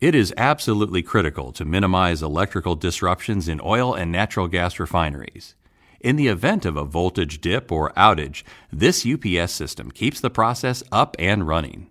It is absolutely critical to minimize electrical disruptions in oil and natural gas refineries. In the event of a voltage dip or outage, this UPS system keeps the process up and running.